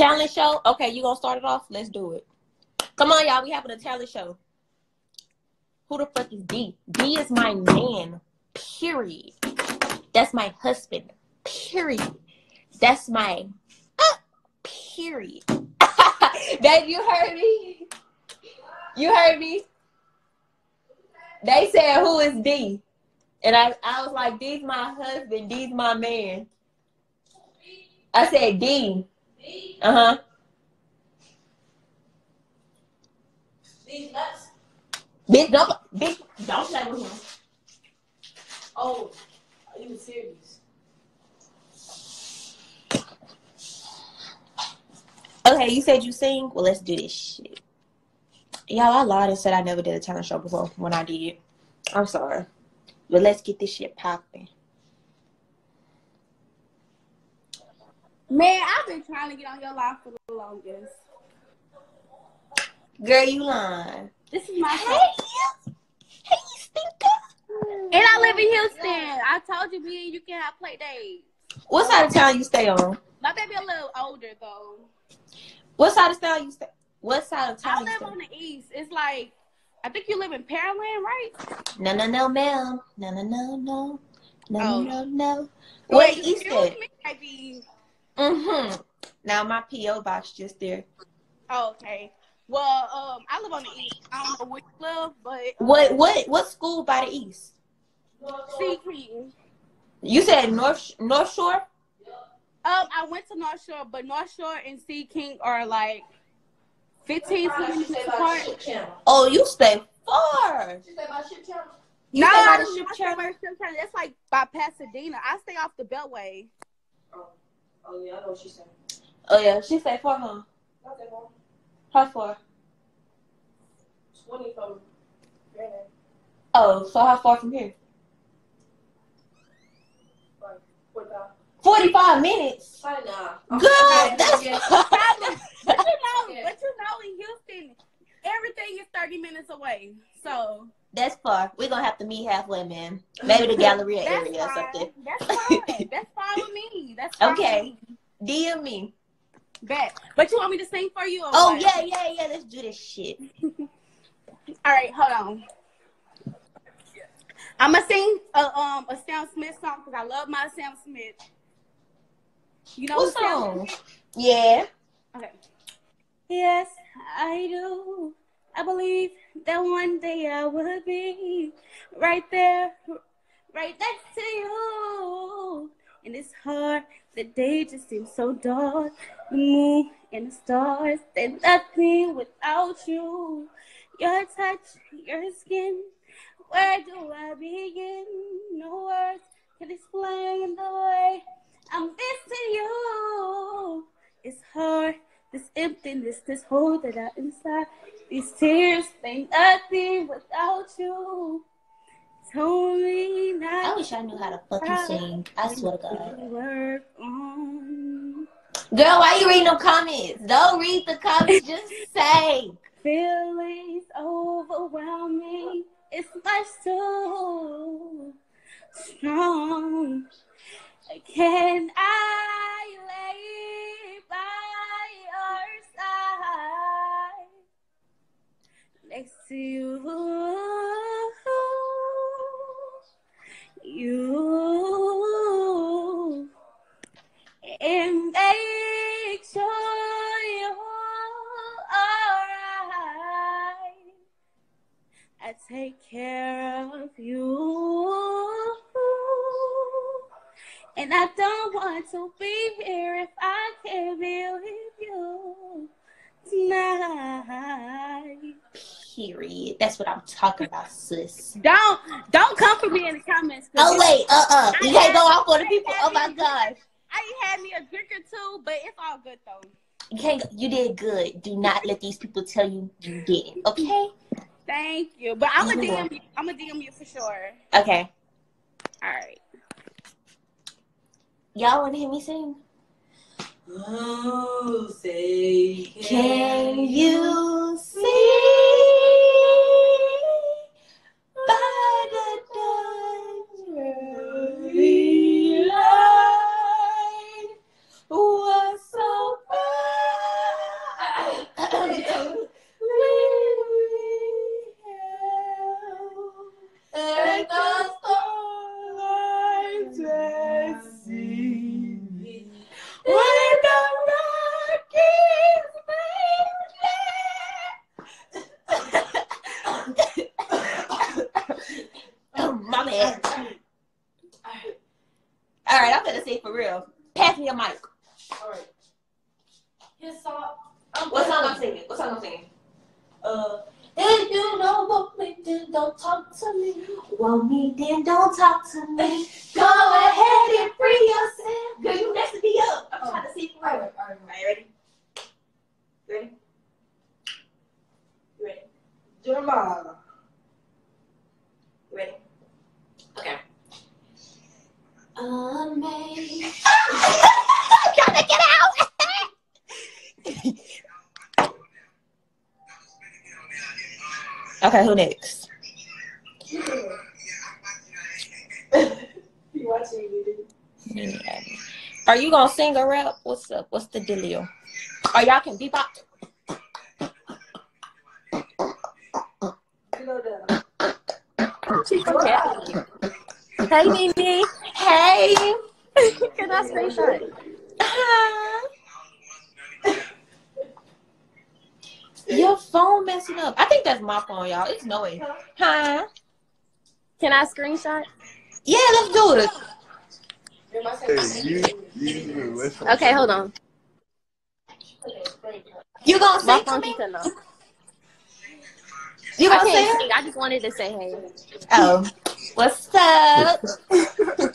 Talent show. Okay, you gonna start it off? Let's do it. Come on, y'all. We having a talent show. Who the fuck is D? D is my man. Period. That's my husband. Period. That's my uh, period. Babe, you heard me? You heard me? They said who is D? And I, I was like, D's my husband, D's my man. I said D. Uh huh. These nuts. Bitch, don't, bitch, don't play with him. Oh, are you serious? Okay, you said you sing. Well, let's do this shit. Y'all, I lied and said I never did a talent show before when I did. I'm sorry. But let's get this shit popping. Man, I've been trying to get on your live for the longest. Girl, you lying. This is my Hey, you. Hey, you stinker. And I live in Houston. I told you, me and you can have play dates. What side of town you stay on? My baby a little older though. What side of town you stay? What side of I town you live on the east. It's like I think you live in Pearland, right? No, no, no, ma'am. No, no, no, no. No, Oh. no, no, no. What east at? Me, maybe. Mm-hmm. Now my P.O. box just there. Oh, okay. Well, um, I live on the east. I don't know where you live, but What what what school by the east? C.E. King. You said North North Shore? Um, I went to North Shore, but North Shore and C.E. King are like 15 I minutes should say by apart. Oh, you stay far. She say by ship channel. You no, stay by I the don't ship I stay channel? by the ship channel. That's like by Pasadena. I stay off the Beltway. Yeah, I know what she said. Oh yeah, she say far, huh? Not that. How far? Twenty from. Granite. Oh, so how far from here? Like, forty-five. Forty-five minutes. Probably not. Good. That's Probably. but you know, but you know, in Houston, everything is 30 minutes away. So that's far. We're gonna have to meet halfway, man. Maybe the Galleria that's area or something. That's fine. that's fine with me. That's fine Okay. With me. DM me. Bet. But you want me to sing for you? Or Oh what? yeah, yeah, yeah. Let's do this shit. All right, hold on. I'm gonna sing a um a Sam Smith song because I love my Sam Smith. You know What Sam song? Smith? Yeah. Okay. Yes, I do. I believe that one day I will be right there, right next to you. And it's hard. The day just seems so dark. The moon and the stars, they're nothing without you. Your touch, your skin. Where do I begin? No words can explain the way I'm missing you. It's hard. This emptiness, this hole that I inside. These tears—they're nothing without you. Told me I wish I knew how to fucking sing. I swear to God. work on. Girl, why you reading them comments? Don't read the comments. Just say. Feelings overwhelming. It's much too strong. Can and make sure you're alright. I take care of you. And I don't want to be here if I can't be with you tonight. Period. That's what I'm talking about, sis. Don't don't come for me in the comments. Oh wait, uh uh You can't go off on the people. Oh my gosh. I had me a drink or two, but it's all good though. You can't you did good. Do not let these people tell you you didn't. Okay? Thank you. But I'm gonna DM you. I'm gonna DM you for sure. Okay. All right. Y'all wanna hear me sing? Oh, say Can you All right, I'm gonna say for real. Pass me a mic. All right. His song. I'm what song I'm singing? What song I'm singing? Uh. If you know what me, then don't talk to me. Want me, then don't talk to me. Come Amazing. trying to get out. okay, who next? You watching me? Are you gonna sing a rap? What's up? What's the dealio? Or y'all can bebop? That. Hey, Mimi. Hey. Can I screenshot? Uh-huh. Your phone messing up. I think that's my phone, y'all. It's noise. Huh? Can I screenshot? Yeah, let's do it. Hey, you, you. Okay, hold on. You gonna My sing to phone me? keeps cutting. You I gonna can't sing? sing. I just wanted to say hey. Oh. What's up?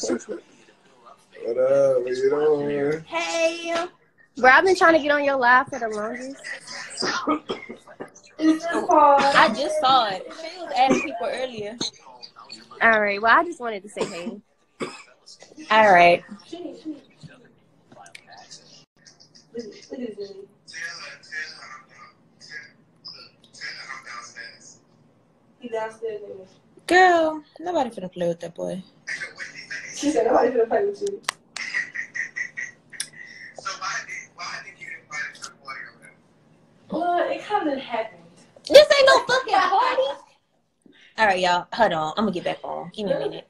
What up? What you doing? Hey. Bro, I've been trying to get on your live for the longest. Is this called? I just saw it. She was adding people earlier. All right. Well, I just wanted to say hey. All right. Look at this. He downstairs. in there. Girl, nobody finna play with that boy. She said nobody gonna play with you. So why did why did you invite your boy over? Well, it kind of happened. This ain't no fucking party. All right, y'all. Hold on. I'm gonna get back on. Give me a minute.